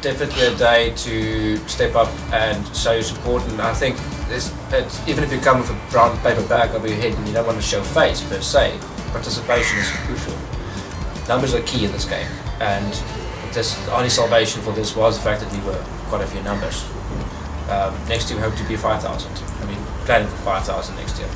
definitely a day to step up and show your support. And I think even if you come with a brown paper bag over your head and you don't want to show face per se, participation is crucial. Numbers are key in this game, and this the only salvation for this was the fact that we were quite a few numbers. Um, next year we hope to be 5,000. I mean, planning for 5,000 next year.